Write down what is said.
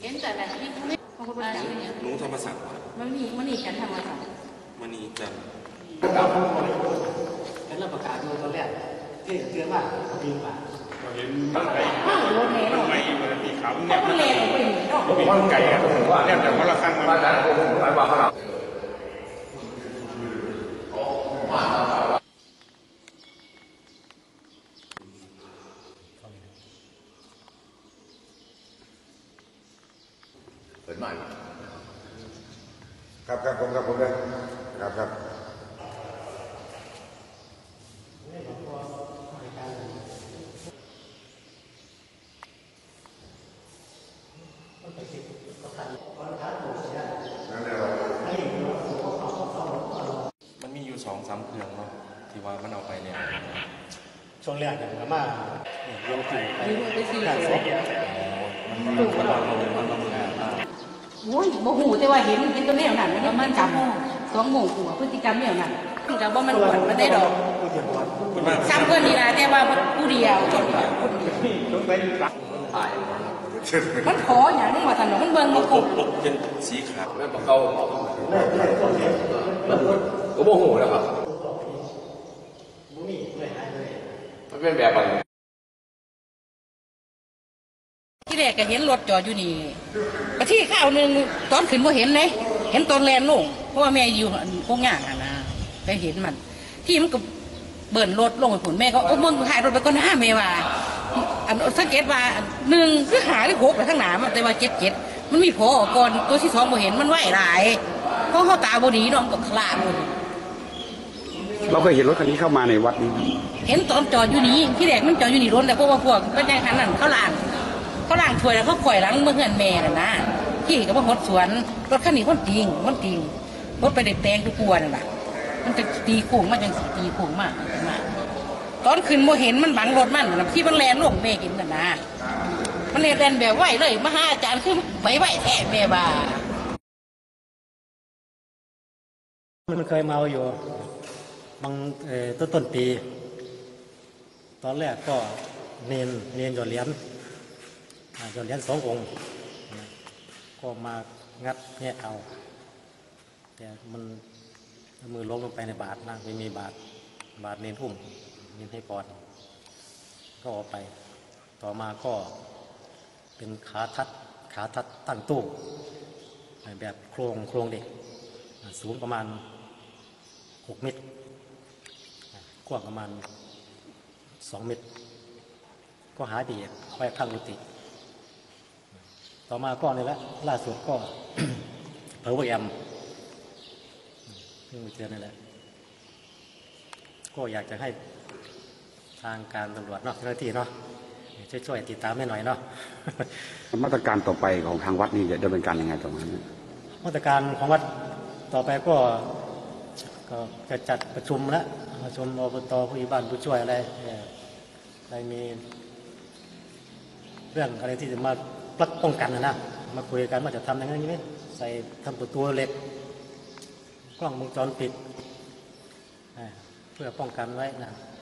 เห็นแต่แบบที่เขาไม่เขาก็จับเนี่ยหนูธรรมศาสตร์วะมันมีมันมีกันทำอะไรกันมันนี่จันทร์แล้วเราประกาศดูตอนแรกที่เตือนว่าดีกว่าเห็นตั้งไก่ข้าวรถเมล์ต้นไม้มันมีขำเนี่ยมันเลนออกไปหนึ่งดอกมีต้นไก่อะเนี่ยแต่ว่าละครั้งมันเปิดห น่อยครับครับผมครับผมเลยครับครับมันมีอยู่สองสามเครื่องเนาะที่ว่ามันเอาไปเนี่ยช่วงแรกเนี่ยมันมาเนี่ยโยนกิ่งไปยืมไปสี่การสิเสียบเกียรติมันมันมันมันมันมันมันงานมาก โอ้ยโมโหแต่ว่าเห็นเห็นตัวแนวนั้นแล้วมันจำสองโมงกว่าพฤติกรรมแนวนั้นคือกับว่ามันหวนมันได้ดอกซ้ำเพื่อนนี่นะแต่ว่าผู้เดียวคนคนเดียวมันขออย่างนึงว่าถนนมันเบิ่งมาลกุบเป็นสีขาวไม่บอกเขาก็โมโหแล้วครับมันเป็นแบบอะไร กก็เห็นรถจอดอยู่นี่กะที่ข้าวหนึงตอนขึ้นบ่เห็นเลยเห็นตอนแลนลงเพราะว่าแม่อยู่พวกย่างอะนะไปเห็นมัน ที่มันก็เบิ่นรถลงไปผุนแม่ก็โอ้มึงถ่ายรถไปก็น่าแม่ว่าอันสังเกตว่าหนึ่งคือหาหรือหกไปข้างหน้ามันแต่ว่าเจ็ดเจ็ดมันมีพอก่อนตัวที่สองบ่เห็นมันไหวหลายเพราะเขาตาบดีเนาะมันก็คลาดหมดเราเคยเห็นรถคันนี้เข้ามาในวัดนี้ไหมเห็นตอนจอดอยู่นี่ที่แรกมันจอดอยู่นี่รถแต่เพราะว่าพวกก็ยังคันนั้นเขาล้าง เขาล้างถ้วยแล้วเขาข่อยหลังเมื่อเงินแม่น่ะนะที่ก็มาหดสวนรถคันนี้มันจริงมันจริงรถไปเด็ดแตงทุกวนน่ะมันจะตีโค้งมาจังสิตีโค้งมากมากตอนขึ้นโมเห็นมันบังรถมันนะที่มันแลนลงแม่กินน่ะนะมันเลยแลนแบบไหวเลยมาหาอาจารย์คือไหวไหวแท้แม่ว่ามันเคยเมาอยู่บางต้นต้นปี ตอนแรกก็เนนเนนหยดเหรียญ อ่าหยดเหรียญสององค์ก็มางัดแงะเอาแต่มันมือล้มลงไปในบาทนะไม่มีบาทบาทเนนทุ่มเนนให้พรก็ออกไป ต่อมาก็เป็นขาทัดขาทัดตั้งตู้แบบโครงโครงเด็ก สูงประมาณหกเมตร กว้างประมาณสองเมตร ก็หาดีไว้ข้างกุฏิ ต่อมาก็นี่แหละล่าสุดก็เพอร์วแอมเพิ่งไปเจอนี่แหละ ก็อยากจะให้ทางการตำรวจเนาะเจ้าหน้าที่เนาะช่วยๆติดตามให้หน่อยเนาะมาตรการต่อไปของทางวัดนี่จะดำเนินการยังไงต่อมาเนี่ยมาตรการของวัดต่อไปก็ก็จะจัดประชุมแล้วประชุมอบตผู้ใหญ่บ้านผู้ช่วยอะไรเอ่ออะไรมีเรื่องอะไรที่จะมา ปลักป้องกันนะนะมาคุยกันว่าจะทำอยังนี้ไหมใส่ทำประตูเหล็ก กล้องวงจรปิด เพื่อป้องกันไว้นะ